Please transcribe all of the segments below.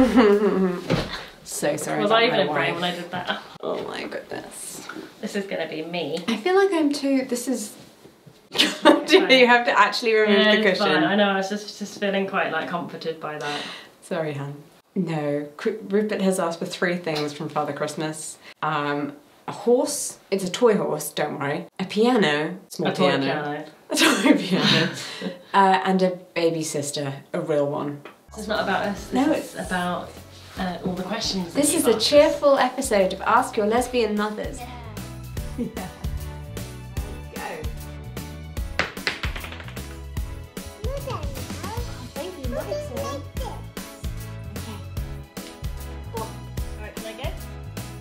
so sorry. Was I even in brain when I did that? Oh my goodness. This is gonna be me. I feel like I'm too. This is. you have to actually remove Yeah, the cushion. fine. I know. I was just just feeling quite like comforted by that. Sorry, Han. No, Rupert has asked for three things from Father Christmas. Um, a horse. It's a toy horse. Don't worry. A piano. Small A toy piano. piano. A toy piano. uh, and a baby sister. A real one. It's not about us. This No, is about uh, all the questions. This is a asked. cheerful episode of Ask Your Lesbian Mothers. Yeah. Go. Alright, can I go?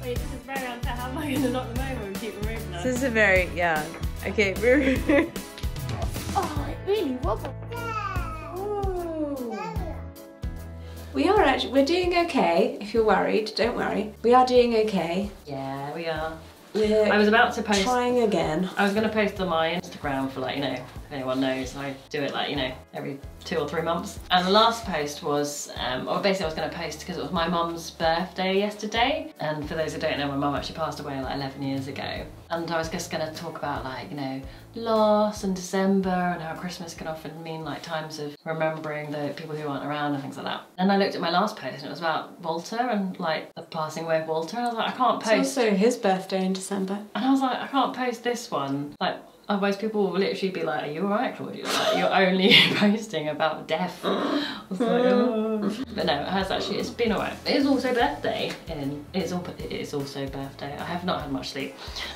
Wait, this is very unfair. How am I going to knock them over and keep removing them? This is a very yeah. Okay. we're- Oh, it really wobbled. We are actually we're doing okay. If you're worried, don't worry. We are doing okay. Yeah, we are. We're I was about to post. trying again. I was going to post on my Instagram for like, you know, anyone knows, I do it like, you know, every two or three months. And the last post was, um, or basically I was going to post because it was my mum's birthday yesterday. And for those who don't know, my mum actually passed away like 11 years ago. And I was just going to talk about like, you know, loss and December and how Christmas can often mean like times of remembering the people who aren't around and things like that. And I looked at my last post and it was about Walter and like the passing away of Walter. And I was like, I can't It's post. also his birthday in December. And I was like, I can't post this one. Like, otherwise people will literally be like, Are you alright, Claudia? Like, you're only posting about death. Like, oh. But no, it has actually, it's been alright. It is also birthday. and it, is al- it is also birthday. I have not had much sleep.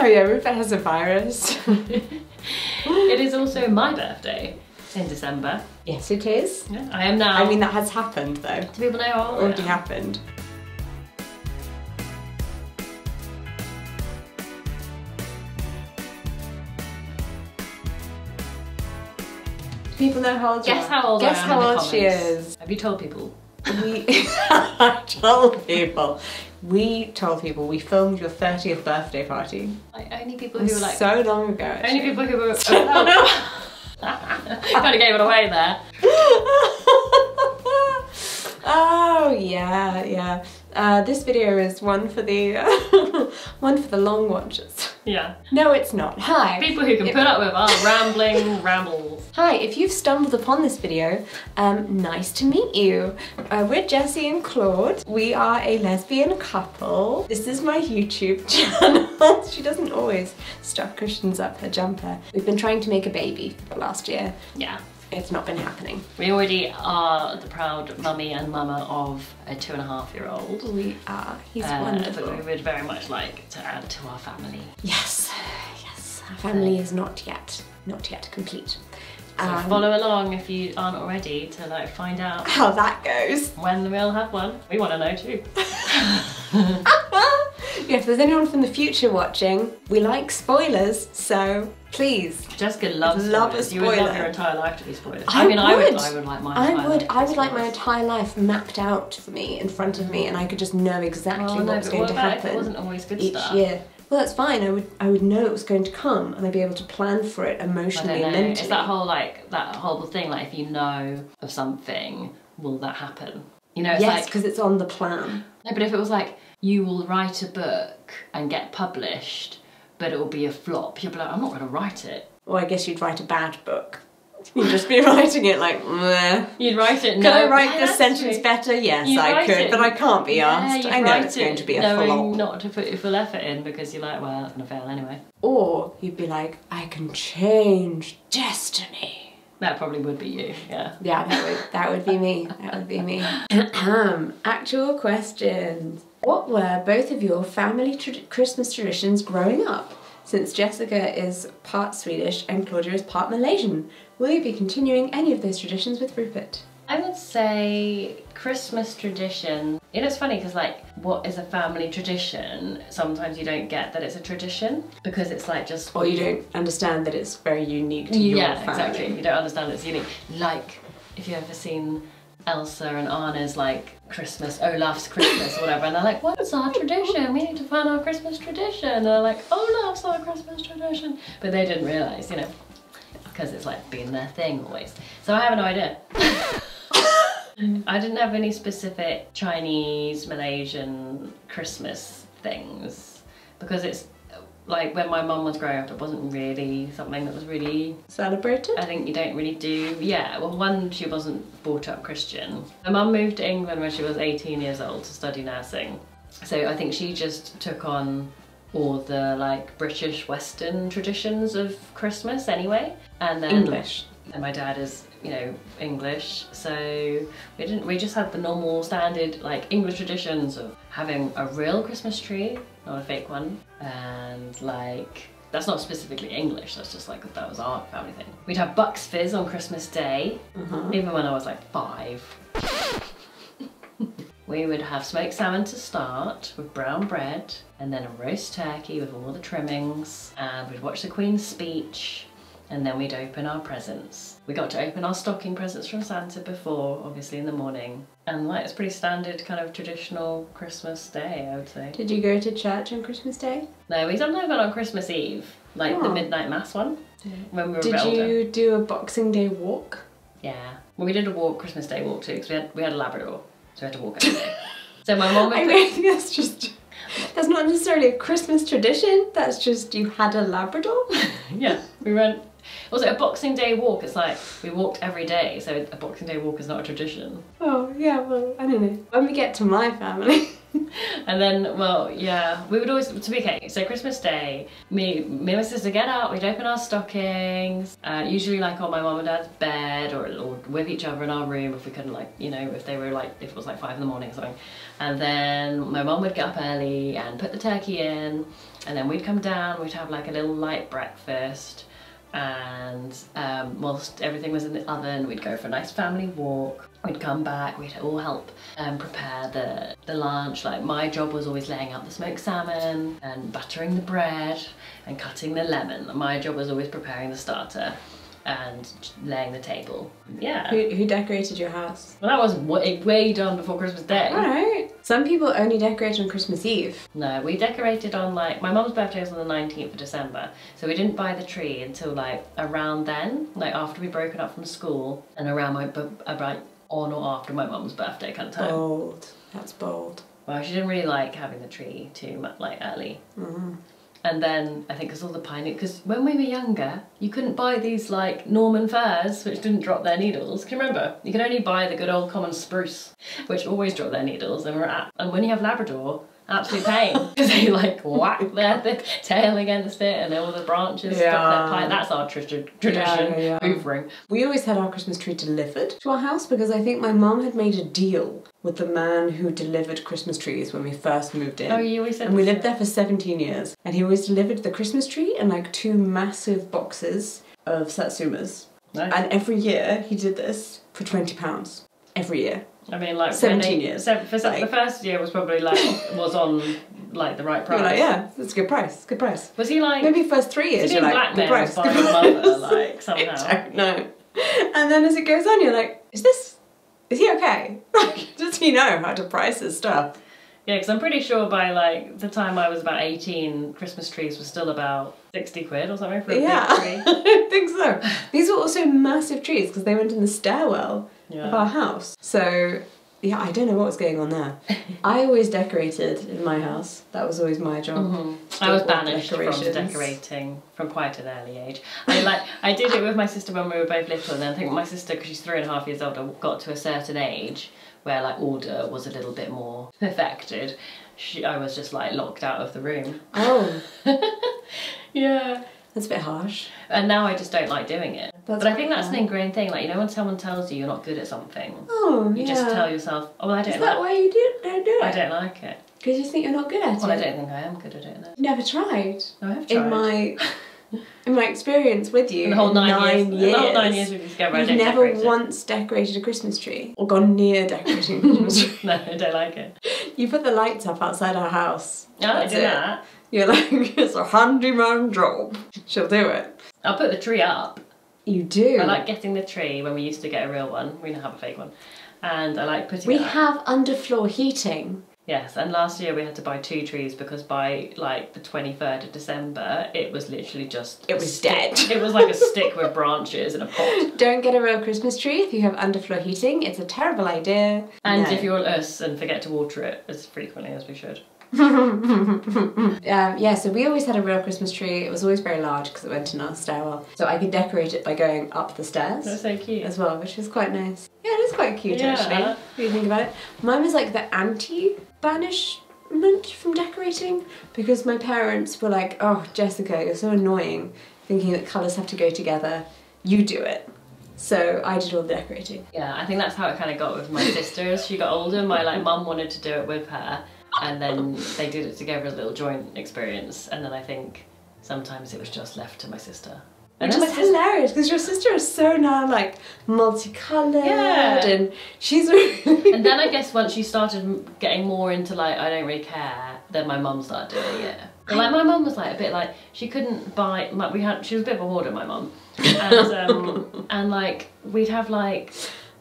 Oh yeah, Rupert has a virus. it is also my birthday in December. yes, it is. Yeah, I am now. I mean, that has happened though. do people know how old Already happened. People know how old you Guess are. how old Guess I am how old she is. Have you told people? We I told people. We told people we filmed your 30th birthday party. Like, only people who were like, so long ago. only people who were. Oh, kind of gave it away there. oh yeah, yeah. Uh, this video is one for the one for the long watchers. Yeah. No, it's not. Hi. People who can If- put up with our rambling rambles. Hi, if you've stumbled upon this video, um, nice to meet you. Uh, we're Jessie and Claude. We are a lesbian couple. This is my YouTube channel. she doesn't always stuff cushions up her jumper. We've been trying to make a baby for the last year. Yeah. It's not been happening. We already are the proud mummy and mama of a two and a half year old. We are. He's Uh, wonderful. but we would very much like to add to our family. Yes, yes. Our family is not yet, not yet complete. So Um, follow along if you aren't already to like find out how that goes. when we'll have one. We want to know too. yeah, if there's anyone from the future watching, we like spoilers, so please. Jessica loves Love a spoilers. You would love your entire life to be spoilers. I I, mean, I would. would. I would like my I entire would, life I would like my entire life mapped out for me in front of me, and I could just know exactly Well, no, what's going what to happen it wasn't always good each stuff? year. Well, that's fine. I would, I would know it was going to come, and I'd be able to plan for it emotionally don't and know. mentally. It's that whole like that horrible thing. Like if you know of something, will that happen? You know, it's yes, like because it's on the plan. No, but if it was like you will write a book and get published, but it will be a flop, you'll be like, I'm not going to write it. Or I guess you'd write a bad book. You'd just be writing it like, meh. You'd write it. Could no, I write yeah, this sentence true. better? Yes, You'd I could, it- but I can't be Yeah, asked. I know it's going to be a knowing flop. not to put your full effort in because you're like, well, that's going to fail anyway. Or you'd be like, I can change destiny. That probably would be you. Yeah. Yeah, that would that would be me. That would be me. Ahem. Actual questions. What were both of your family tra- Christmas traditions growing up? Since Jessica is part Swedish and Claudia is part Malaysian, will you be continuing any of those traditions with Rupert? I would say Christmas tradition. You know, it's funny because, like, what is a family tradition? Sometimes you don't get that it's a tradition because it's like just. Or you don't understand that it's very unique to your yeah, family. exactly. You don't understand it's unique. Like, if you've ever seen Elsa and Anna's like Christmas, Olaf's Christmas or whatever, and they're like, what's our tradition? We need to find our Christmas tradition. And they're like, Olaf's our Christmas tradition. But they didn't realise, you know, because it's like been their thing always. So I have no idea. I didn't have any specific Chinese, Malaysian Christmas things because it's like when my mum was growing up, it wasn't really something that was really. Celebrated? I think you don't really do. Yeah, well, one, she wasn't brought up Christian. My mum moved to England when she was 18 years old to study nursing. So I think she just took on all the like British Western traditions of Christmas anyway. And then English. and my dad is you know english so we didn't we just had the normal standard like english traditions of having a real christmas tree not a fake one and like that's not specifically english that's just like that was our family thing we'd have bucks fizz on christmas day Uh-huh. even when i was like five we would have smoked salmon to start with brown bread and then a roast turkey with all the trimmings and we'd watch the queen's speech and then we'd open our presents. We got to open our stocking presents from Santa before, obviously in the morning. And like it's pretty standard kind of traditional Christmas day, I would say. Did you go to church on Christmas Day? No, we sometimes went on Christmas Eve, like the Oh. midnight mass one, when we were Did you do a Boxing Day walk? Yeah. Well, we did a walk Christmas Day walk too, because we had we had a Labrador, so we had to walk day. so my mom would I put- really think that's just. That's not necessarily a Christmas tradition. That's just you had a Labrador. yeah, we went. Also, a Boxing Day walk. It's like we walked every day, so a Boxing Day walk is not a tradition. Oh yeah, well I don't know. When we get to my family, And then, well, yeah, we would always to be okay. So Christmas Day, me, me and my sister get out. We'd open our stockings. Uh, usually, like on my mum and dad's bed, or, or with each other in our room if we couldn't, like, you know, if they were like, if it was like five in the morning or something. And then my mum would get up early and put the turkey in, and then we'd come down. We'd have like a little light breakfast. And um, whilst everything was in the oven, we'd go for a nice family walk. We'd come back, we'd all help um, prepare the, the lunch. Like my job was always laying out the smoked salmon and buttering the bread and cutting the lemon. My job was always preparing the starter and laying the table. Yeah. who, who decorated your house? Well, that was way, way done before Christmas Day. Alright. Some people only decorate on Christmas Eve. No, we decorated on like my mum's birthday was on the 19th of December, so we didn't buy the tree until like around then, like after we'd broken up from school and around my about on or after my mum's birthday kind of time. Bold. That's bold. Well, she didn't really like having the tree too much like early. Mm-hmm. And then I think because all the pine because when we were younger, you couldn't buy these like Nordmann firs which didn't drop their needles. Can you remember? You could only buy the good old common spruce, which always drop their needles. And we're at, and when you have Labrador, absolute pain because they like whack their the tail against it and all the branches Yeah. their pine. That's our tr- tr- tradition. Yeah, yeah. Hoovering. We always had our Christmas tree delivered to our house because I think my mum had made a deal with the man who delivered Christmas trees when we first moved in. Oh, you always said. And we lived there for 17 years. And he always delivered the Christmas tree and like two massive boxes of satsumas. Nice. And every year he did this for £20. Every year. I mean, like 17 they- years. So, for Like- the first year was probably like was on like the right price. like, yeah, that's a good price. Good price. Was he like? Maybe first three was years he you're being like, blackmailed by his mother, like I somehow? don't know. And then as it goes on, you're like, is this, is he okay? Like, does he know how to price his stuff? Yeah, because I'm pretty sure by like the time I was about 18, Christmas trees were still about 60 quid or something for a Yeah, big tree. I think so. These were also massive trees because they went in the stairwell of our house. So, yeah, I don't know what was going on there. I always decorated in my house. That was always my job. Mhm. I was banished from decorating from quite an early age. I like I did it with my sister when we were both little, and then I think my sister, because she's three and a half years older, got to a certain age where like order was a little bit more perfected. She, I was just like locked out of the room. Oh, Yeah. that's a bit harsh. And now I just don't like doing it. That's but I think that's an ingrained thing. Like you know, when someone tells you you're not good at something, Oh, you yeah. just tell yourself, "Oh, well, I Is don't that like. why you do, don't do it? I don't like it." Because you think you're not good at it. Well, I don't think I am good at it. No, never tried. no I have tried. In my in my experience with you, In the whole in nine, years, years, the whole nine years we've been together, I you've don't never decorate it. once decorated a Christmas tree or gone near decorating a Christmas tree. no, I don't like it. You put the lights up outside our house. No, I do it. that. You're like, it's a handyman job. She'll do it. I'll put the tree up. You do. I like getting the tree when we used to get a real one. We don't have a fake one, and I like putting we have underfloor heating Yes, and last year we had to buy two trees because by like the 23rd of December, it was literally just. It was dead. It was like a stick with branches in a pot. Don't get a real Christmas tree if you have underfloor heating. It's a terrible idea. And No. if you're us and forget to water it as frequently as we should. um, yeah, so we always had a real Christmas tree. It was always very large because it went in our stairwell. So I could decorate it by going up the stairs That's so cute. as well, which was quite nice. Yeah, it is quite cute Yeah. actually. If you think about it. Mine was like the anti banishment from decorating because my parents were like, oh, Jessica, you're so annoying thinking that colours have to go together. You do it. So I did all the decorating. Yeah, I think that's how it kind of got with my sister as she got older. My like mum wanted to do it with her, and then they did it together as a little joint experience. And then I think sometimes it was just left to my sister. And Which is hilarious because your sister is so now like multicoloured Yeah. and she's really. and then I guess once she started getting more into like I don't really care, then my mum started doing it. Like my mum was like a bit like she couldn't buy. Like, we had she was a bit of a hoarder, my mum, and um, and like we'd have like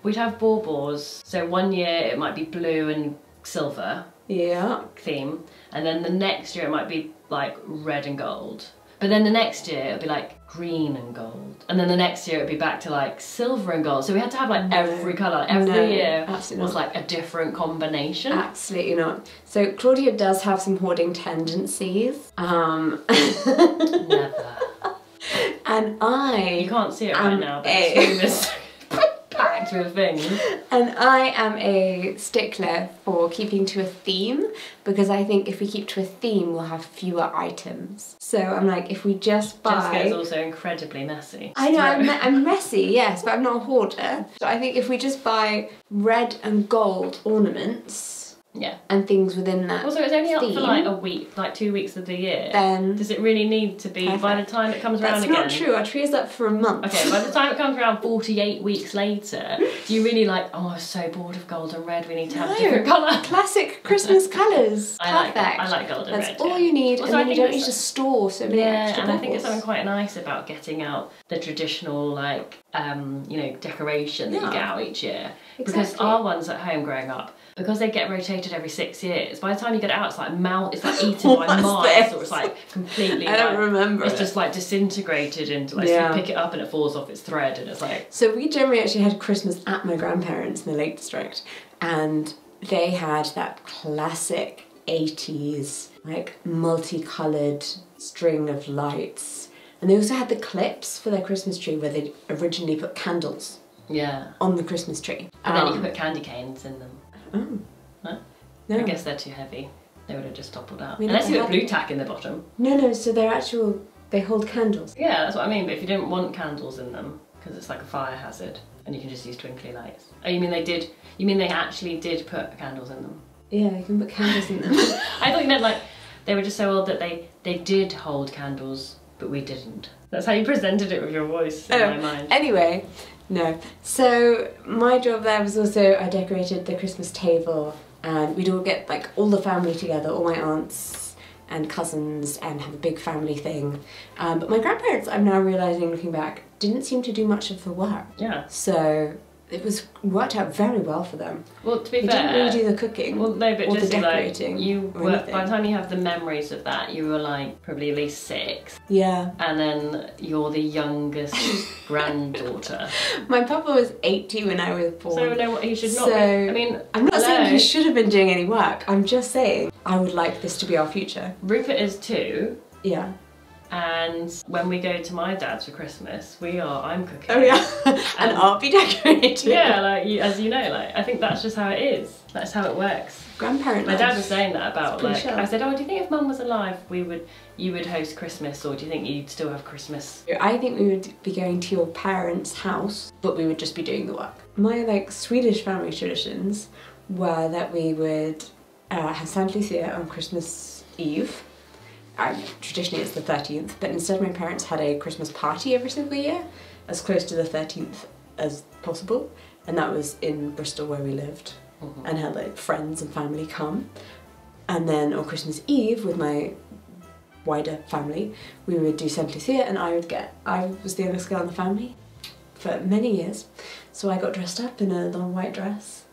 we'd have baubles. So one year it might be blue and silver yeah. theme, and then the next year it might be like red and gold. But then the next year it'd be like green and gold, and then the next year it'd be back to like silver and gold. So we had to have like every color. Every No, year absolutely was not. like a different combination. Absolutely not. So Claudia does have some hoarding tendencies. Um, Never. and I You can't see it right now, but this packed with things. and I am a stickler for keeping to a theme because I think if we keep to a theme we'll have fewer items. So I'm like if we just Jessica is buy also incredibly messy. I know I'm, me- I'm messy, yes, but I'm not a hoarder. So I think if we just buy red and gold ornaments yeah. and things within that Also, it's only up for like a week, like two weeks of the year. then Does it really need to be by the time it comes around that's again? not true. Our tree is up for a month. Okay, by the time it comes around 48 weeks later, do you really like, oh, I'm so bored of gold and red, we need to have No. a different colour? Classic Christmas colours. I like, Perfect. I like gold and That's red. all yeah. you need, Also, and then you don't need to store so many Yeah, extra and I think it's something quite nice about getting out the traditional, like, um, you know, decoration that you Yeah. get out each year. Because our ones at home growing up, because they get rotated every six years, by the time you get out, it's like mouth, it's like eaten by mice, or it's like completely. I don't like, remember It's it. just like disintegrated into like Yeah. so you pick it up and it falls off its thread, and it's like So we generally actually had Christmas at my grandparents in the Lake District, and they had that classic 80s, like multicolored string of lights. And they also had the clips for their Christmas tree where they originally put candles yeah. on the Christmas tree. And then you Um, put candy canes in them. oh. Huh? No. I guess they're too heavy. They would have just toppled out. We Unless you put Blu Tack in the bottom. No, no, so they're actual, they hold candles. Yeah, that's what I mean. But if you didn't want candles in them, because it's like a fire hazard, and you can just use twinkly lights. Oh, you mean they did? You mean they actually did put candles in them? Yeah, you can put candles in them. I thought you meant like they were just so old that they they did hold candles, but we didn't. That's how you presented it with your voice in Oh. my mind. Anyway, no. So my job there was also I decorated the Christmas table, and we'd all get like all the family together, all my aunts and cousins, and have a big family thing. Um, but my grandparents, I'm now realizing, looking back, didn't seem to do much of the work. Yeah. So it was worked out very well for them. Well, to be They fair. didn't really do the cooking. Well, no, but or the just like you were, by the time you have the memories of that, you were like probably at least six, yeah. and then you're the youngest granddaughter. My papa was 80 when I was born. So no, what he should not. So, be, I mean, I'm not saying he should have been doing any work. I'm just saying I would like this to be our future. Rupert is two, Yeah. And when we go to my dad's for Christmas, we are. I'm cooking. Oh yeah. and Um, I'll be decorating. Yeah, like you, as you know, like I think that's just how it is. That's how it works. Grandparent. My dad was saying that about like sharp. I said, oh, do you think if Mum was alive, we would you would host Christmas, or do you think you'd still have Christmas? I think we would be going to your parents' house, but we would just be doing the work. My like Swedish family traditions were that we would uh, have Santa Lucia on Christmas Eve. Um, traditionally it's the 13th, but instead my parents had a Christmas party every single year, as close to the 13th as possible, and that was in Bristol where we lived, Mhm. and had like friends and family come. And then on Christmas Eve with my wider family, we would do Saint Lucia, and I would get. I was the youngest girl in the family for many years, so I got dressed up in a long white dress,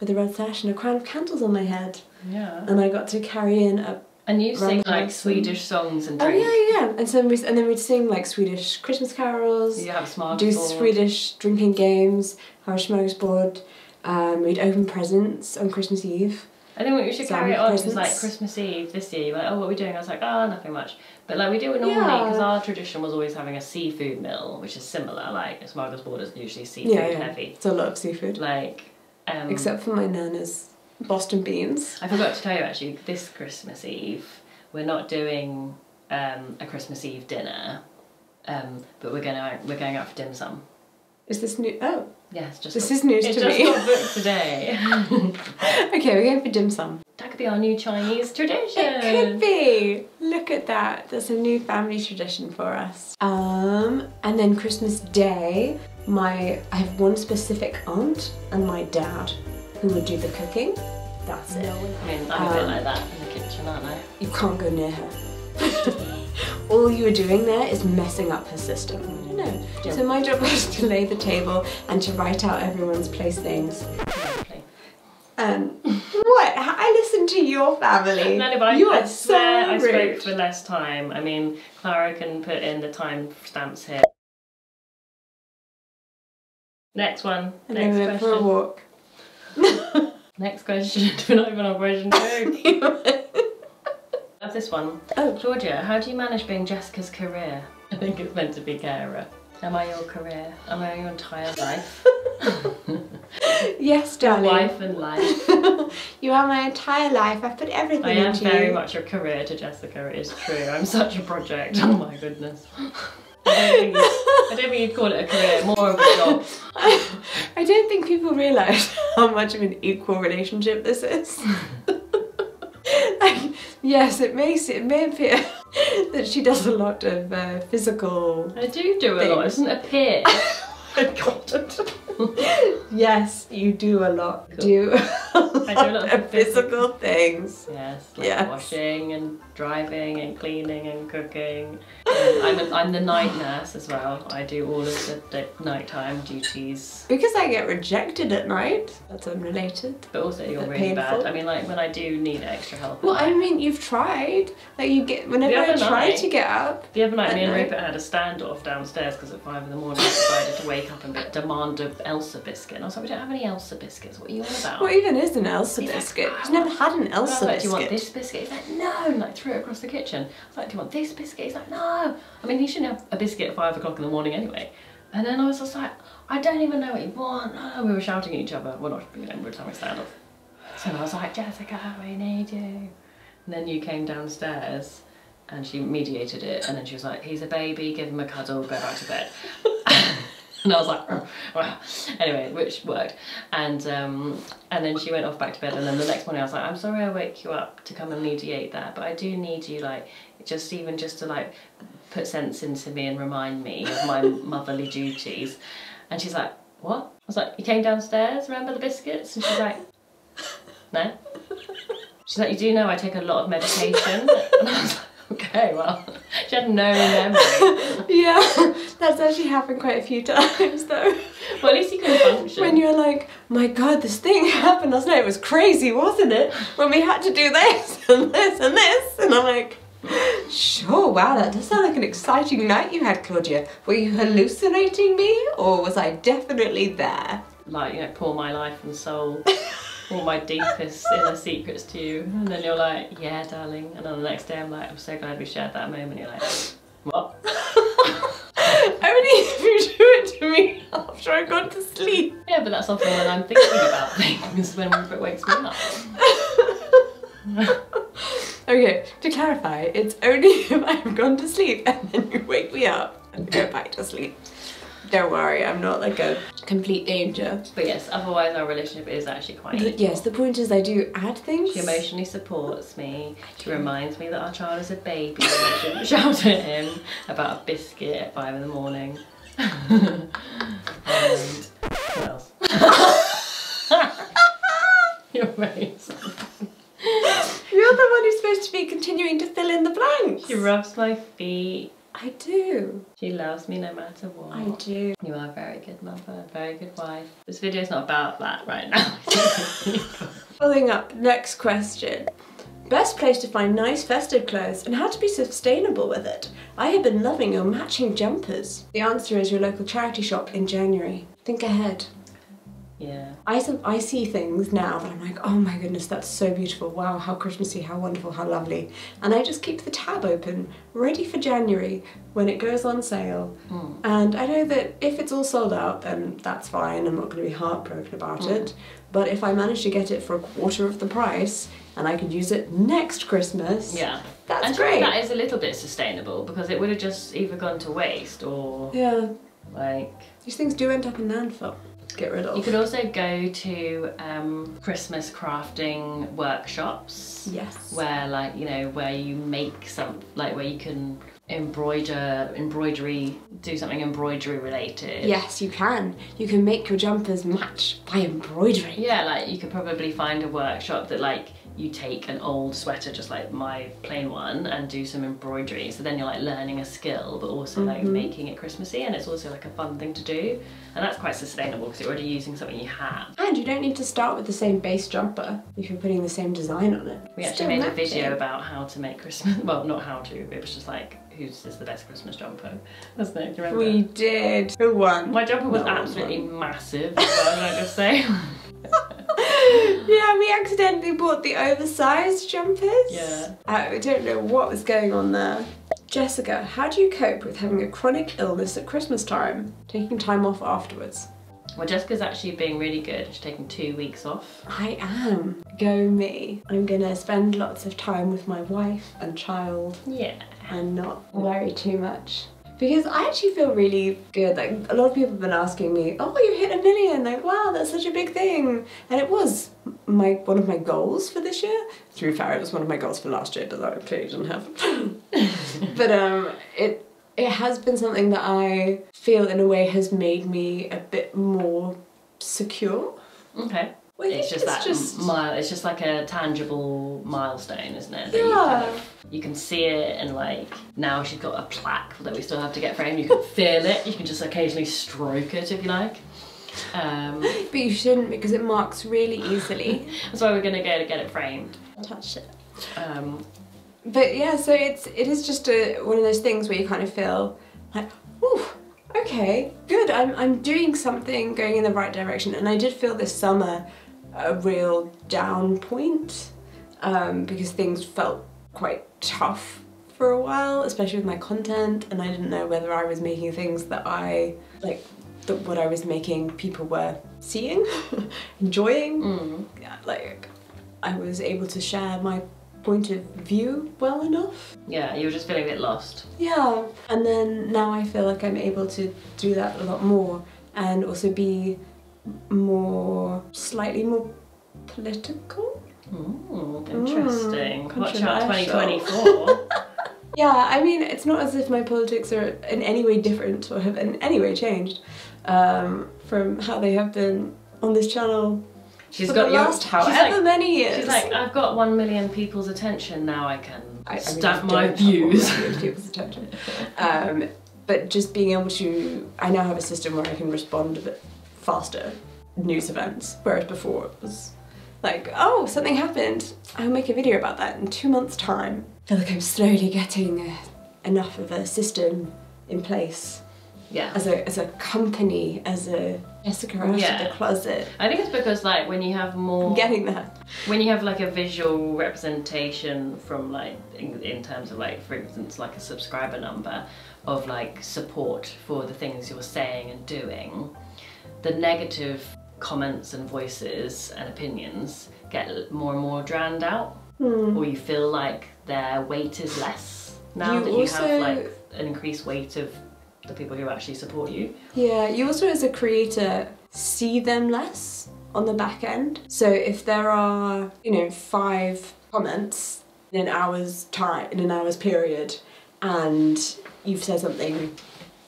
with a red sash and a crown of candles on my head. Yeah. And I got to carry in a And you sing like Swedish songs and Oh drink. yeah, yeah, yeah. And so we and then we'd sing like Swedish Christmas carols, You have smart do Swedish drinking games, have a smorgasbord. Um, we'd open presents on Christmas Eve. I think we should Some carry it on presents. like Christmas Eve this year, like, oh, what are we doing? I was like, oh, nothing much. But like we do it normally Yeah. because our tradition was always having a seafood meal, which is similar. Like a smorgasbord is usually seafood Yeah, yeah. heavy. It's a lot of seafood, Like, um, except for my nana's Boston beans. I forgot to tell you actually, this Christmas Eve we're not doing um, a Christmas Eve dinner, um, but we're going out, we're going out for dim sum. Is this new? Oh, Yeah, just This got- is news to just me. got booked today. okay, we're going for dim sum. that could be our new Chinese tradition. It could be. Look at that. That's a new family tradition for us. Um, and then Christmas Day, my I have one specific aunt and my dad who would do the cooking. That's it. I mean, I'm a bit Um, like that in the kitchen, aren't I? You can't go near her. All you were doing there is messing up her system. I don't know. Yeah. So my job was to lay the table and to write out everyone's place names. And what? I listened to your family. No, no, I, you I are swear so I rude. spoke for less time. I mean, Clara can put in the time stamps here. Next one. And then Next we went for a walk. Next question. We're not even on question two. Love this one. Oh. Georgia, how do you manage being Jessica's career? I think it's meant to be carer. Am I your career? Am I your entire life? yes, darling. wife and life. you are my entire life. I've put everything I am very you. much a career to Jessica, it is true. I'm such a project. Oh my goodness. I don't, think you, I don't think you'd call it a career, more of a job. I don't think people realise how much of an equal relationship this is. like, yes, it makes it may appear that she does a lot of uh, physical. I do do a lot, it doesn't appear. yes, you do a lot. Do I do a lot of physical things. Yes, like Yes. washing and driving and cleaning and cooking. And I'm, a, I'm the night nurse as well. I do all of the, the nighttime duties. Because I get rejected at night. That's unrelated. But also you're really bad. I mean like when I do need extra help. Well, I mean, you've tried. Like you get whenever I other try night- to get up. The other night, me and night. Rupert had a standoff downstairs because at five in the morning I decided to wake up and demand a Elsa biscuit. And I was like, we don't have any Elsa biscuits. What are you on about? What even is an Elsa He's like, biscuit? I've never had an And I was Elsa like, do you want this biscuit? He's like, no. And like threw it across the kitchen. I was like, do you want this biscuit? He's like, no. I mean, he shouldn't have a biscuit at five o'clock in the morning anyway. And then I was just like, I don't even know what you want. No, we were shouting at each other. Well, not, you know, we were having standoff. So I was like, Jessica, we need you. And then you came downstairs and she mediated it. And then she was like, he's a baby, give him a cuddle, go back to bed. and I was like, "Oh, well. Anyway, which worked. And um, and then she went off back to bed. And then the next morning I was like, I'm sorry I wake you up to come and mediate that, but I do need you, like, just even just to like put sense into me and remind me of my motherly duties. And she's like, what? I was like, you came downstairs, remember the biscuits? And she's like, no. She's like, you do know I take a lot of medication. And I was like, okay, well, she had no memory. Yeah, that's actually happened quite a few times though. Well, at least you can function. When you're like, my god, this thing happened last night. It was crazy, wasn't it? When we had to do this and this and this. And I'm like, sure, wow, that does sound like an exciting night you had, Claudia. Were you hallucinating me or was I definitely there? like, you know, pour my life and soul, all my deepest inner secrets to you. And then you're like, yeah, darling. And then the next day I'm like, I'm so glad we shared that moment. You're like, what? Only if you do it to me after I've gone to sleep. Yeah, but that's often when I'm thinking about things, when Rupert wakes me up. Okay, to clarify, it's only if I've gone to sleep and then you wake me up and go back to sleep. Don't worry, I'm not like a complete danger. But yes, otherwise our relationship is actually quite equal. yes, the point is I do add things. She emotionally supports me. She reminds me that our child is a baby I shouldn't shout at him about a biscuit at five in the morning. and um, what else? You're amazing. You're the one who's supposed to be continuing to fill in the blanks. She rubs my feet. I do. She loves me no matter what. I do. You are a very good mother, a very good wife. This video is not about that right now. Following up, next question. Best place to find nice festive clothes and how to be sustainable with it. I have been loving your matching jumpers. The answer is your local charity shop in January. Think ahead. Yeah. I, I see things now that I'm like, oh my goodness, that's so beautiful. Wow, how Christmassy, how wonderful, how lovely. And I just keep the tab open, ready for January when it goes on sale. Hmm. And I know that if it's all sold out, then that's fine. I'm not going to be heartbroken about it. Hmm. But if I manage to get it for a quarter of the price and I could use it next Christmas, Yeah. that's and great. that is a little bit sustainable because it would have just either gone to waste or yeah, like these things do end up in landfill. Get rid of. You could also go to um, Christmas crafting workshops. yes. Where like you know where you make some like where you can embroider embroidery do something embroidery related. Yes, you can. You can make your jumpers match by embroidery. Yeah, like you could probably find a workshop that like you take an old sweater just like my plain one and do some embroidery. So then you're like learning a skill but also like mm-hmm. making it Christmassy and it's also like a fun thing to do. And that's quite sustainable because you're already using something you have. And you don't need to start with the same base jumper if you're putting the same design on it. We actually made a video about how to make Christmas. Well, not how to. It was just like whose is the best Christmas jumper, wasn't it? Do you remember? We did. Who won? My jumper was No, absolutely massive. I just say? yeah, we accidentally bought the oversized jumpers. Yeah. I don't know what was going on there. Jessica, how do you cope with having a chronic illness at Christmas time? Taking time off afterwards. Well, Jessica's actually being really good. She's taking two weeks off. I am. Go me. I'm gonna spend lots of time with my wife and child Yeah. and not worry too much. Because I actually feel really good. Like a lot of people have been asking me, "Oh, you hit a million! Like, wow, that's such a big thing!" And it was my one of my goals for this year. To be fair, it was one of my goals for last year, but that clearly didn't happen. but um, it it has been something that I feel in a way has made me a bit more secure. Okay. Well, it's just that just mile. It's just like a tangible milestone, isn't it? That you, Yeah. kind of, you can see it, and like now she's got a plaque that we still have to get framed. You can feel it. You can just occasionally stroke it if you like. Um, but you shouldn't because it marks really easily. that's why we're gonna go to get it framed. Touch it. Um, But yeah, so it's it is just a, one of those things where you kind of feel like, ooh, okay, good. I'm I'm doing something going in the right direction. And I did feel this summer a real down point um, because things felt quite tough for a while, especially with my content, and I didn't know whether I was making things that I like that what I was making people were seeing, enjoying. mm, Yeah, like I was able to share my point of view well enough. yeah, you were just feeling a bit lost. Yeah. And then now I feel like I'm able to do that a lot more and also be more slightly more political. Ooh, interesting. Watch out, 2024. Yeah, I mean it's not as if my politics are in any way different or have in any way changed um, from how they have been on this channel She's for got the your- last however like- many years. She's like, I've got one million people's attention now. I can I, I stamp I my views. people's attention. Um, but just being able to, I now have a system where I can respond a bit faster news events, whereas before it was like, oh, something happened. I'll make a video about that in two months' time. I feel like I'm slowly getting uh, enough of a system in place Yeah. as a as a company, as a Jessica out Yeah. of the closet. I think it's because like when you have more I'm getting there. when you have like a visual representation from like in, in terms of like for instance like a subscriber number of like support for the things you're saying and doing the negative comments and voices and opinions get more and more drowned out. Hmm. Or you feel like their weight is less now You that you also- have like an increased weight of the people who actually support you. Yeah, you also as a creator see them less on the back end. So if there are, you know, five comments in an hour's time, in an hour's period, and you've said something,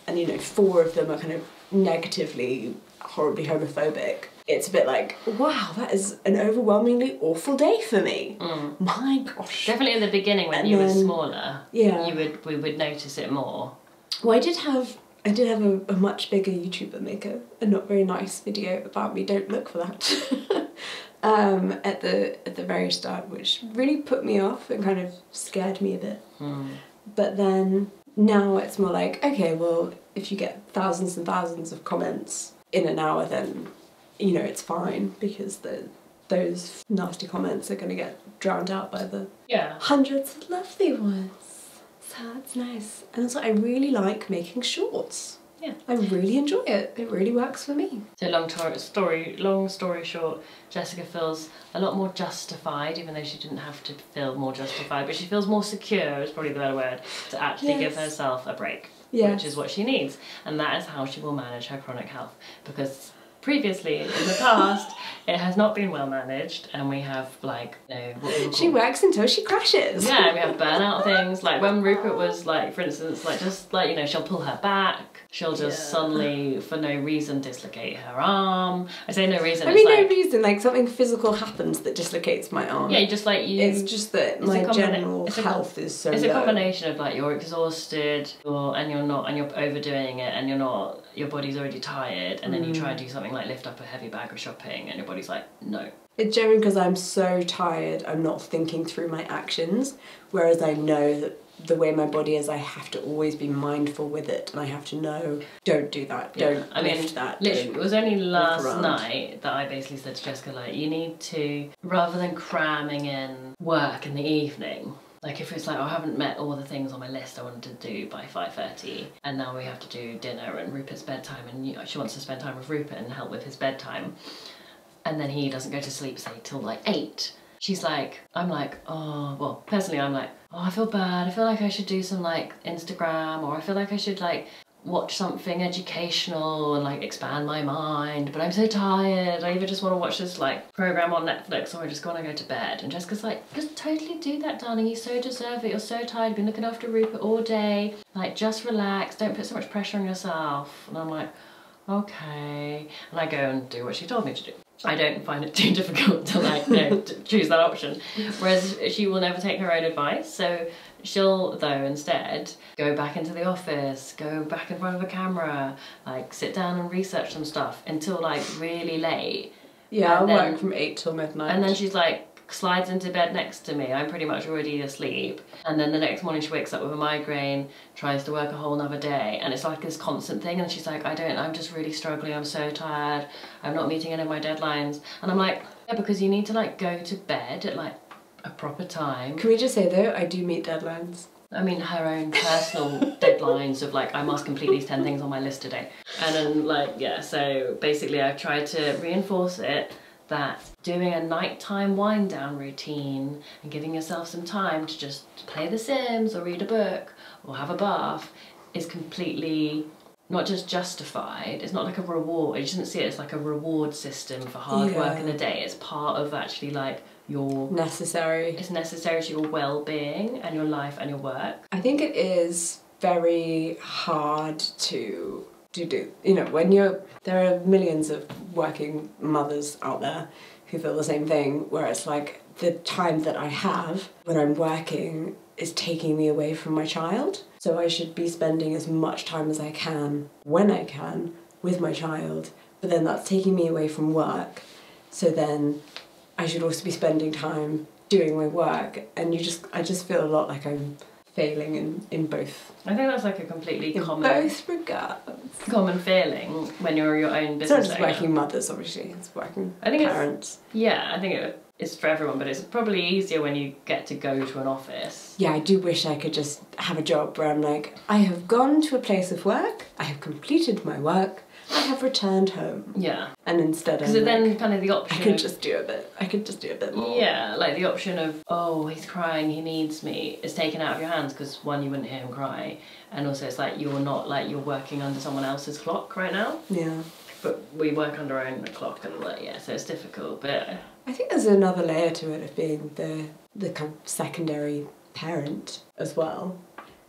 and you know, four of them are kind of negatively, horribly homophobic. It's a bit like, wow, that is an overwhelmingly awful day for me. My gosh. definitely in the beginning when And you were smaller Yeah. you would we would notice it more Well, I did have I did have a, a much bigger YouTuber make a, a not very nice video about me. Don't look for that. um, at the at the very start, which really put me off and kind of scared me a bit. Hmm. But then now it's more like, okay, well, if you get thousands and thousands of comments in an hour, then you know it's fine because the those nasty comments are going to get drowned out by the Yeah. hundreds of lovely ones. So that's nice. And also, I really like making shorts. Yeah. I really enjoy it. It really works for me. So long story, long story short, Jessica feels a lot more justified, even though she didn't have to feel more justified, but she feels more secure. Is probably the better word to actually give herself a break, Yes. which is what she needs, and that is how she will manage her chronic health. Because previously, in the past, it has not been well managed, and we have like, you know, we She works until she crashes. yeah, we have burnout things. Like when Rupert was like, for instance, like just like you know, she'll pull her back. She'll just Yeah. suddenly, for no reason, dislocate her arm. I say no reason. I mean, like, no reason. Like something physical happens that dislocates my arm. yeah, just like you. It's just that It's my combina- general it's health is so it's a combination of like you're exhausted, or and you're not, and you're overdoing it, and you're not. Your body's already tired, and then you try mm. and do something like lift up a heavy bag of shopping, and your body's like, no. It's generally because I'm so tired, I'm not thinking through my actions. Whereas I know that the way my body is, I have to always be mindful with it, and I have to know, don't do that, Yeah, don't I mean, that. Literally, it was only last night that I basically said to Jessica, like, you need to, rather than cramming in work in the evening, like if it's like, oh, I haven't met all the things on my list I wanted to do by 5.30, and now we have to do dinner and Rupert's bedtime, and you know, she wants to spend time with Rupert and help with his bedtime, and then he doesn't go to sleep, say, till like 8. She's like, I'm like, oh, well, personally, I'm like, oh, I feel bad. I feel like I should do some like Instagram, or I feel like I should like watch something educational and like expand my mind, but I'm so tired. I either just want to watch this like program on Netflix or I just want to go to bed. And Jessica's like, just totally do that, darling. You so deserve it. You're so tired. You've been looking after Rupert all day. Like, just relax. Don't put so much pressure on yourself. And I'm like, okay. And I go and do what she told me to do. I don't find it too difficult to like you know, choose that option. Whereas she will never take her own advice. So she'll though instead go back into the office, go back in front of a camera, like sit down and research some stuff until like really late. yeah, then- work from 8 till midnight. And then she's like slides into bed next to me. I'm pretty much already asleep. And then the next morning she wakes up with a migraine, tries to work a whole nother day. And it's like this constant thing. And she's like, I don't, I'm just really struggling. I'm so tired. I'm not meeting any of my deadlines. And I'm like, yeah, because you need to like go to bed at like a proper time. Can we just say though, I do meet deadlines. I mean, her own personal deadlines of like, I must complete these 10 things on my list today. And then, like, yeah, so basically, I've tried to reinforce it that doing a nighttime wind down routine and giving yourself some time to just play The Sims or read a book or have a bath is completely not just justified, it's not like a reward. You shouldn't see it as like a reward system for hard work in Yeah. the day. It's part of actually like your Necessary. it's necessary to your well-being and your life and your work. I think it is very hard to to do. You know, when you're there are millions of working mothers out there who feel the same thing, where it's like the time that I have when I'm working is taking me away from my child. So I should be spending as much time as I can when I can with my child, but then that's taking me away from work. So then I should also be spending time doing my work and you just I just feel a lot like I'm failing in, in both I think that's like a completely in common both regards. common feeling when you're your own It's business just owner. working mothers obviously, it's working I think it's- parents. Yeah, I think it, it's for everyone, but it's probably easier when you get to go to an office. Yeah, I do wish I could just have a job where I'm like, I have gone to a place of work, I have completed my work, I have returned home. Yeah, And instead because like, then kind of the option. I could of- just do a bit I could just do a bit more. Yeah, like the option of oh he's crying, he needs me, is taken out of your hands because one you wouldn't hear him cry, and also it's like you're not like you're working under someone else's clock right now. Yeah. But we work under our own clock, and like yeah, so it's difficult. But I think there's another layer to it of being the the kind of secondary parent as well,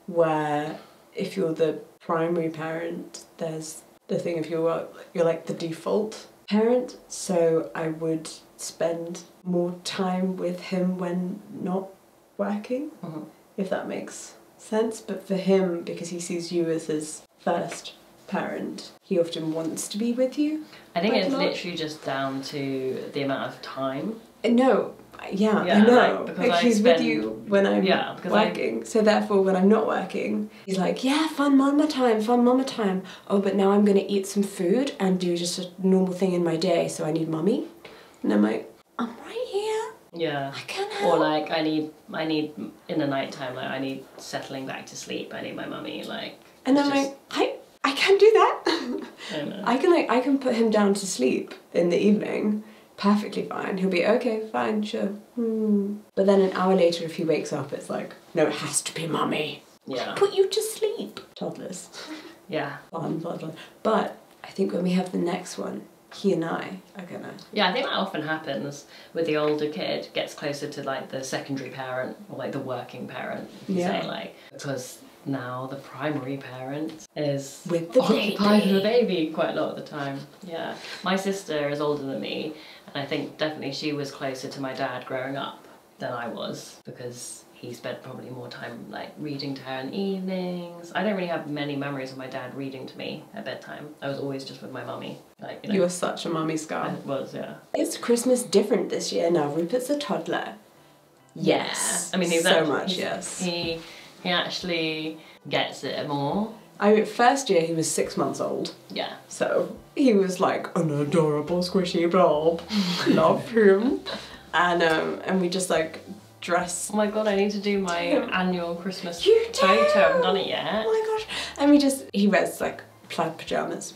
where if you're the primary parent, there's the thing if you're you're like the default parent. So I would spend more time with him when not working, Mhm. if that makes sense, but for him, because he sees you as his first parent, he often wants to be with you. I think it's literally just down to the amount of time. Uh, No, yeah, Yeah, I know. like, because I he's spend- with you when I'm Yeah, because I- working. So therefore, when I'm not working, he's like, "Yeah, fun mama time, fun mama time." Oh, but now I'm gonna eat some food and do just a normal thing in my day, so I need mummy. And I'm like, "I'm right here. Yeah. I can help." Or like I need I need in the night time like I need settling back to sleep. I need my mummy like. and I'm just- like, "I I can do that. I. I can like I can put him down to sleep in the evening." Perfectly fine. He'll be okay, fine, sure. Hmm. But then an hour later, if he wakes up, it's like, no, it has to be mummy. yeah. Put you to sleep. Toddlers. Yeah. fun, blah. But I think when we have the next one, he and I are gonna. Yeah, I think that often happens with the older kid gets closer to like the secondary parent or like the working parent. You Yeah. say like because now the primary parent is With the occupied baby. with the baby quite a lot of the time. Yeah, my sister is older than me, and I think definitely she was closer to my dad growing up than I was because he spent probably more time like reading to her in the evenings. I don't really have many memories of my dad reading to me at bedtime. I was always just with my mummy. Like you know, You are such a mummy's I guy. was yeah. Is Christmas different this year now? Rupert's a toddler. Yes. I mean, he's so act- much. he's- Yes. He he actually gets it more. I mean, first year he was six months old, Yeah. so he was like an adorable squishy blob. Love him. And um, and we just like dress. Oh my god, I need to do my annual Christmas You photo. I haven't done it yet. Oh my gosh! And we just he wears like plaid pajamas.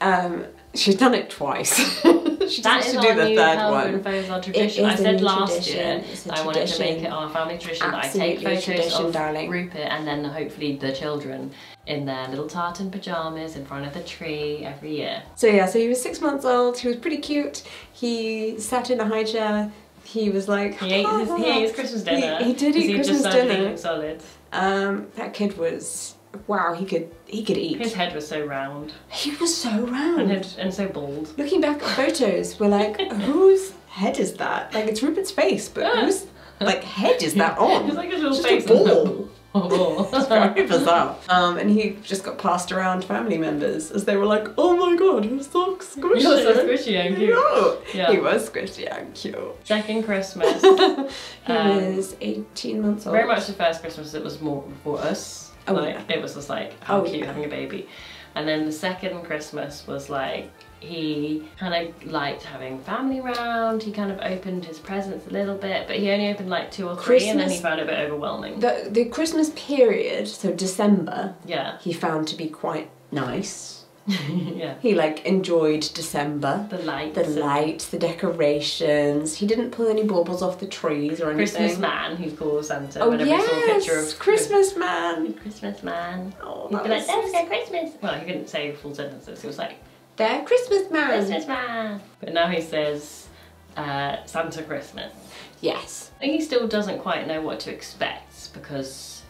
Um, she's done it twice. she That is to our the new third Calvin. Photos our tradition. I said last tradition. year I wanted to make it our family tradition that I take Absolutely photos of darling. Rupert and then hopefully the children in their little tartan pajamas in front of the tree every year. So yeah, so he was six months old. He was pretty cute. He sat in a high chair. He was like He ate his, he ate his Christmas dinner. He, did 'cause eat he Christmas dinner. solid. Um, that kid was wow. He could he could eat. His head was so round he was so and, round. his- and so bald. Looking back at photos, we're like, whose head is that? Like it's Rupert's face, but whose like head is that on? It's like a little Just face. a ball. Oh, It's very bizarre. Um, and he just got passed around family members as they were like, "Oh my god, he's so squishy." You're so squishy and cute. No, Yeah. he was squishy and cute. Second Christmas. He Um, was 18 months old. Very much the first Christmas it was more for us. Oh, like yeah. it was just like how Oh, cute yeah. having a baby. And then the second Christmas was like he kind of liked having family round. He kind of opened his presents a little bit, but he only opened like two or three, and then he found it a bit overwhelming. The, the Christmas period, so December, yeah, he found to be quite nice. yeah. He like enjoyed December. The lights. The lights, the decorations. He didn't pull any baubles off the trees or anything. Christmas man, he calls Santa. Oh whenever he saw a picture yes, of Christmas man. Christmas man. Oh, He'd be like, was "Let's so Christmas." Well, he couldn't say full sentences. He was like, There, Christmas man. Christmas man. But now he says uh, Santa Christmas. Yes. And he still doesn't quite know what to expect because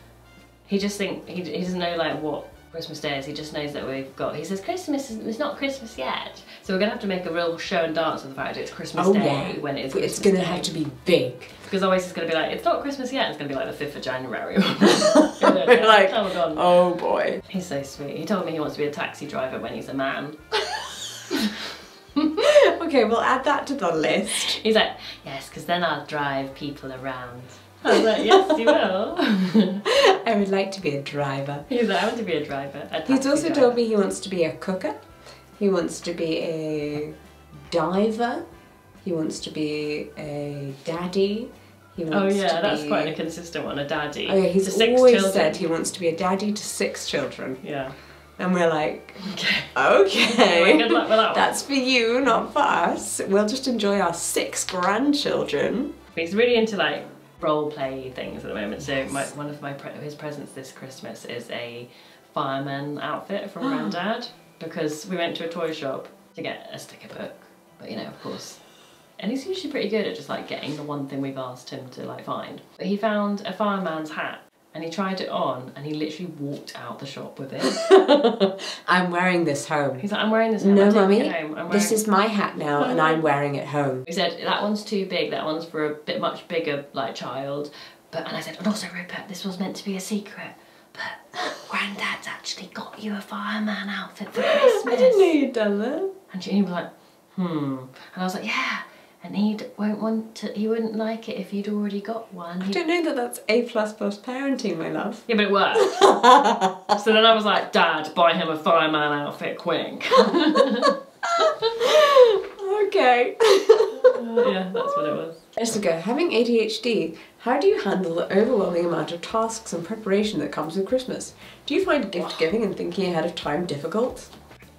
he just think he, he doesn't know like what Christmas Day is. He just knows that we've got. He says Christmas is it's not Christmas yet, so we're gonna have to make a real show and dance of the fact it's Christmas Oh Day yeah. when it is. It's gonna Day. have to be big. because always it's gonna be like it's not Christmas yet. It's gonna be like the fifth of January. We're like, oh oh boy. He's so sweet. He told me he wants to be a taxi driver when he's a man. Okay, we'll add that to the list. He's like, yes, because then I'll drive people around. I was like, yes, you will. I would like to be a driver. He's like, I want to be a driver. A He's also driver. told me he wants to be a cooker. He wants to be a diver. He wants to be a daddy. He Oh yeah, to that's be... quite a consistent one. A daddy. Oh yeah, he's always children. said he wants to be a daddy to six children. Yeah. And we're like, Okay. okay. Well, good luck with that one. That's for you, not for us. We'll just enjoy our six grandchildren. He's really into like role play things at the moment. So my, one of my pre- his presents this Christmas is a fireman outfit from Grandad because we went to a toy shop to get a sticker book. But you know, of course. And he's usually pretty good at just like getting the one thing we've asked him to like find. But he found a fireman's hat and he tried it on and he literally walked out the shop with it. I'm wearing this home. He's like, I'm wearing this hat. No, mummy. This is my hat now, and I'm wearing it home. He said that one's too big. That one's for a bit much bigger like child. But and I said, and also Rupert, this was meant to be a secret. But Granddad's actually got you a fireman outfit for Christmas. I didn't know you'd done that. And Ginny was like, hmm. And I was like, yeah. And he won't want to. He wouldn't like it if you'd already got one. I He'd- don't know that that's A plus plus parenting, my love. Yeah, but it worked. so then I was like, Dad, buy him a fireman outfit, quick. Okay. yeah, that's what it was. Jessica, having ADHD, how do you handle the overwhelming amount of tasks and preparation that comes with Christmas? Do you find gift giving and thinking ahead of time difficult?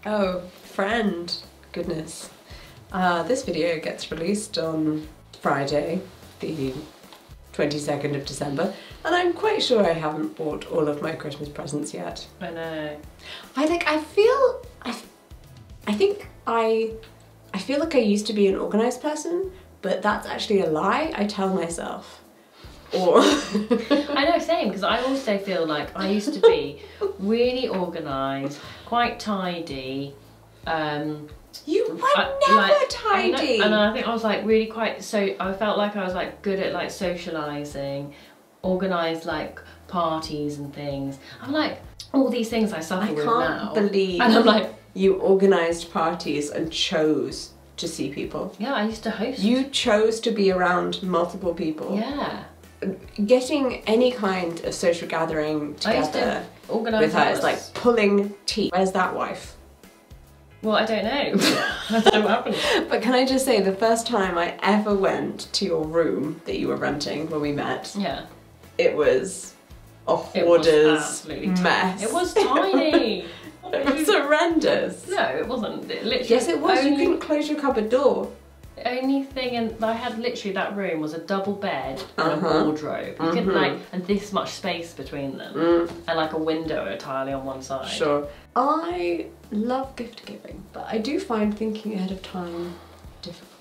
Oh, friend, goodness. Uh, this video gets released on Friday, the 22nd of December, and I'm quite sure I haven't bought all of my Christmas presents yet. I know. I like. I feel. I. I think I. I feel like I used to be an organized person, but that's actually a lie. I tell myself. Or. I know, same, because I also feel like I used to be really organised, quite tidy. Um, you were I- never like- tidy. and I think I was like really quite so. I felt like I was like good at like socialising, organised like parties and things. I'm like all these things I suffer I with can't now. believe And I'm like, you organized parties and chose to see people. yeah, I used to host. You chose to be around multiple people. Yeah. Getting any kind of social gathering I used to together organise with her is like pulling teeth. Where's that wife? Well, I don't know. I don't know what happened. But can I just say, the first time I ever went to your room that you were renting when we met, Yeah. it was a It hoarder's absolutely mess. It was tiny. it was horrendous. no, it wasn't. It literally. Yes, it was. You couldn't close your cupboard door. The only thing in, I had literally that room was a double bed and Uh-huh. a wardrobe. You could Mhm. like and this much space between them Mm, and like a window entirely on one side. sure. I love gift giving, but I do find thinking ahead of time difficult.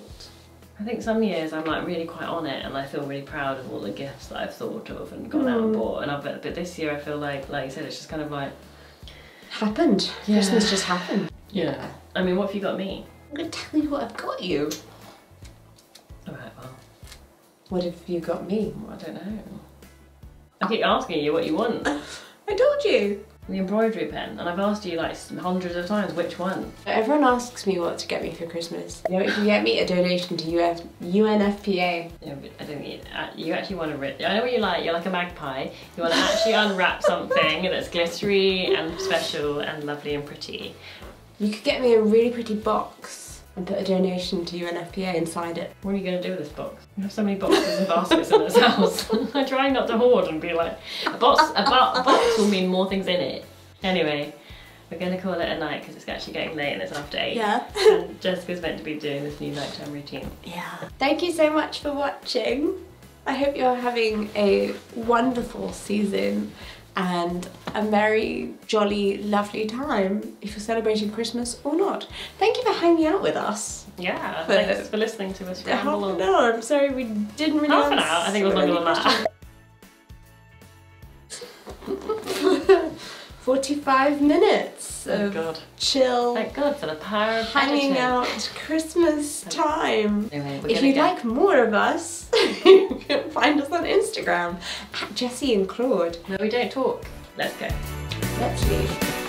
I think some years I'm like really quite on it and I feel really proud of all the gifts that I've thought of and gone out and Mm. bought. And I but, but this year I feel like like you said it's just kind of like Happened. Yeah. Christmas just happened. yeah. I mean, what have you got me? I'm gonna tell you what I've got you. All right, well, What have you got me? I don't know. I keep asking you what you want. I told you. The embroidery pen, and I've asked you like hundreds of times which one. Everyone asks me what to get me for Christmas. You know, if you get me a donation to UF, UNFPA. Yeah, but I don't think uh, you actually want to. Rip, I know what you like. You're like a magpie. You want to actually unwrap something that's glittery and special and lovely and pretty. You could get me a really pretty box and put a donation to UNFPA inside it. What are you going to do with this box? We have so many boxes and baskets in this house. I try not to hoard and be like, a box, a, bo- a box will mean more things in it. Anyway, we're going to call it a night because it's actually getting late and it's after eight. Yeah. And Jessica's meant to be doing this new nighttime routine. Yeah. Thank you so much for watching. I hope you're having a wonderful season and a merry, jolly, lovely time if you're celebrating Christmas or not. Thank you for hanging out with us. Yeah, But- thanks for listening to us ramble on. hour. I'm sorry we didn't really Half an hour? I think it was longer than that. 45 minutes Oh of god. chill, Thank god for the power of hanging editing. out Christmas time. Anyway, If you'd get- like more of us, you can find us on Instagram at Jessie and Claud. No, we don't talk. Let's go. Let's leave.